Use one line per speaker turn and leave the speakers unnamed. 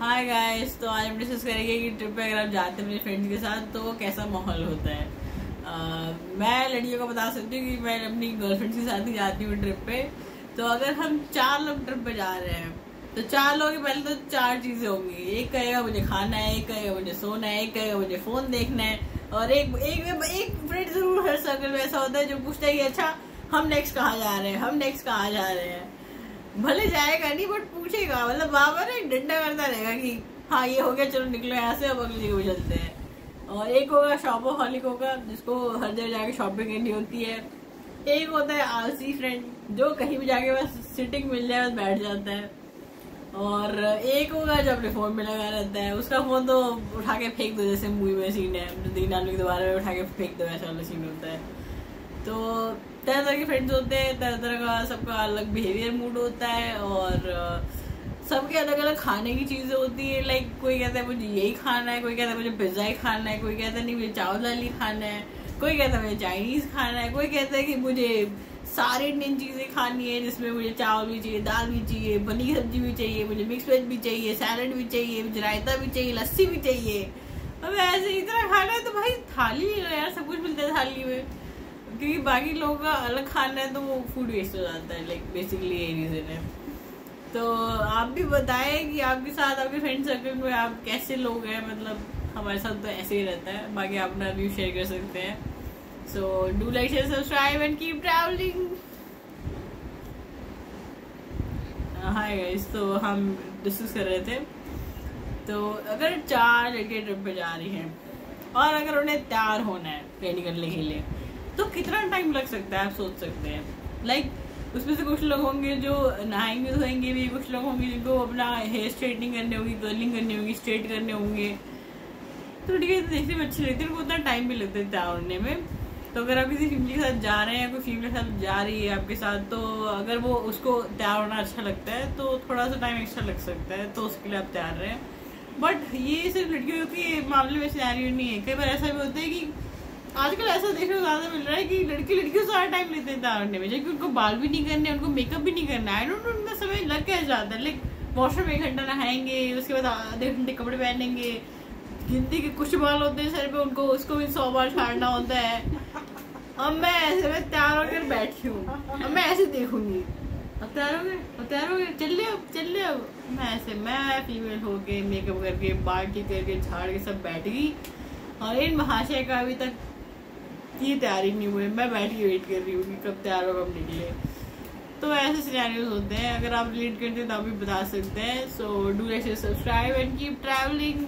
हाय guys तो आज हम डिस्कस करेंगे कि ट्रिप पे अगर आप जाते हैं मेरे फ्रेंड्स के साथ तो वो कैसा माहौल होता है। uh, मैं लड़कियों को बता सकती हूँ कि मैं अपनी गर्लफ्रेंड्स के साथ ही जाती हूँ ट्रिप पे। तो अगर हम चार लोग ट्रिप पे जा रहे हैं तो चार लोग के पहले तो चार चीज़ें होंगी। एक कहेगा मुझे खाना है एक कहेगा मुझे सोना है एक कहेगा मुझे फ़ोन देखना है। और एक एक एक फ्रेंड ज़रूर हर सर्कल में ऐसा होता है जो पूछता है कि अच्छा हम नेक्स्ट कहाँ जा रहे हैं? हम नेक्स्ट कहाँ जा रहे हैं? भले जाएगा नहीं बट पूछेगा। मतलब बाबा ना डंडा करता रहेगा कि हाँ ये हो गया, चलो निकलो यहाँ से, अब अगली जगह चलते हैं। और एक होगा शॉपो हॉलिक होगा, जिसको हर जगह जाके शॉपिंग करनी होती है। एक होता है आलसी फ्रेंड जो कहीं भी जाके बस सिटिंग मिल जाए, बस बैठ जाता है। और एक होगा जो अपने फ़ोन में लगा रहता है। उसका फ़ोन तो उठा के फेंक दो, जैसे मूवी में सीन है, दीन आलू के दोबारा में उठा के फेंक दो, ऐसा वाला सीन होता है। तो तरह तरह के फ्रेंड्स होते हैं, तरह तरह का सबका अलग बिहेवियर मूड होता है और सबके अलग अलग खाने की चीज़ें होती है। लाइक कोई कहता है मुझे यही खाना है, कोई कहता है मुझे पिज्जा ही खाना है, कोई कहता है नहीं मुझे चावल दाल खाना है, कोई कहता है मुझे चाइनीज़ खाना है, कोई कहता है कि मुझे सारे इंडियन चीज़ें खानी है जिसमें मुझे चावल भी चाहिए, दाल भी चाहिए, पनीर सब्ज़ी भी चाहिए, मुझे मिक्स वेज भी चाहिए सैलड भी चाहिए, मुझे रायता भी चाहिए, लस्सी भी चाहिए। अब ऐसे इतना खाना है तो भाई थाली यार, सब कुछ मिलता है थाली में। क्योंकि बाकी लोगों का अलग खाना है तो वो फ़ूड वेस्ट हो जाता है लाइक बेसिकली ये रीजन है। तो आप भी बताएँ कि आपके साथ, आपके फ्रेंड सर्कल में आप कैसे लोग हैं? मतलब हमारे साथ तो ऐसे ही रहता है। बाकी आप अपना व्यू शेयर कर सकते हैं। So do like share subscribe and keep travelling hi guys तो हम डिस्कस कर रहे थे। तो अगर चार लड़के ट्रिप पे जा रही हैं, और अगर उन्हें तैयार होना है ट्रेनिंग करने के लिए तो कितना टाइम लग सकता है आप सोच सकते हैं। लाइक like, उसमें से कुछ लोग होंगे जो नहाएँगे धोएँगे भी कुछ लोग होंगे जिनको अपना हेयर स्ट्रेटनिंग करनी होगी कर्लिंग करनी होगी स्ट्रेट करने होंगे। तो ठीक है देखने में अच्छी लगती है उनको उतना टाइम भी लगता है तैयार होने में। तो अगर आप किसी फैमिली के साथ जा रहे हैं कोई फैमिली के साथ जा रही है आपके साथ तो अगर वो उसको तैयार होना अच्छा लगता है तो थोड़ा सा टाइम एक्स्ट्रा लग सकता है तो उसके लिए आप तैयार रहे। बट ये सिर्फ़ लड़कियों के मामले में सिनेरियो नहीं है। कई बार ऐसा भी होता है कि आजकल ऐसा देखने को ज़्यादा मिल रहा है कि लड़की लड़कियों सारा टाइम लेते हैं तैयार में। जबकि उनको बाल भी नहीं करने, उनको मेकअप भी नहीं करना नो उनका समय लग कैसे जाता है लाइक वॉशरूम एक घंटा नहाएँगे, उसके बाद आधे घंटे कपड़े पहनेंगे। गिनती के कुछ बाल होते हैं सर पे, उनको, उसको भी सौ बार छाड़ना होता है। अब मैं ऐसे, में तैयार होकर बैठी हूँ। अब मैं ऐसे देखूँगी। अब तैयार हो गए अब तैयार हो गए चल ले अब, चल ले अब। मैं ऐसे, मैं फीमेल होके मेकअप करके बाल ठीक करके, झाड़ के सब बैठ गई। और इन महाशय का अभी तक ये तैयारी नहीं हुई मैं बैठ के वेट कर रही हूँ कि कब तैयार हो कब निकले। तो ऐसे सिनेरियोज होते हैं। अगर आप रिलेट करते हैं तो आप भी बता सकते हैं। So do let subscribe and keep travelling